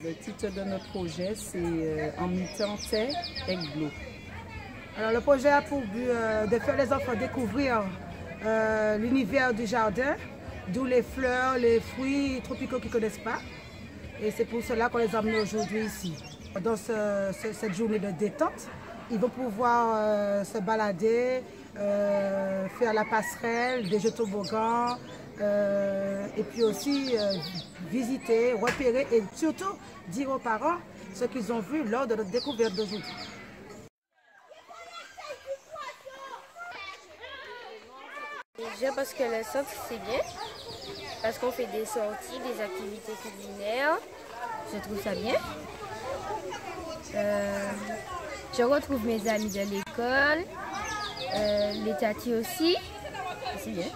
Le titre de notre projet, c'est euh, En mutant tête Eglo. Alors, le projet a pour but euh, de faire les enfants découvrir euh, l'univers du jardin, d'où les fleurs, les fruits tropicaux qu'ils ne connaissent pas. Et c'est pour cela qu'on les a amenés aujourd'hui ici. Dans cette journée de détente, ils vont pouvoir se balader, faire la passerelle, des jeux toboggans, et puis aussi euh, visiter, repérer et surtout dire aux parents ce qu'ils ont vu lors de notre découverte d'aujourd'hui. Déjà parce que le centre c'est bien, parce qu'on fait des sorties, des activités culinaires, je trouve ça bien. Euh, je retrouve mes amis de l'école, euh, les tatis aussi, c'est bien.